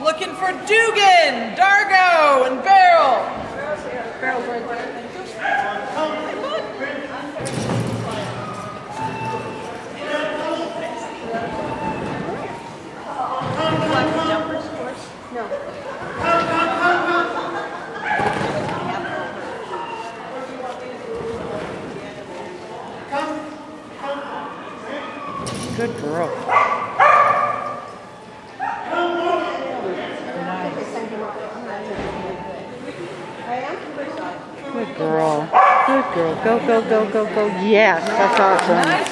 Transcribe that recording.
looking for Dugan, Dargo, and there. Good girl. Girl. Good girl. Go, go, go, go, go. Yes, that's awesome.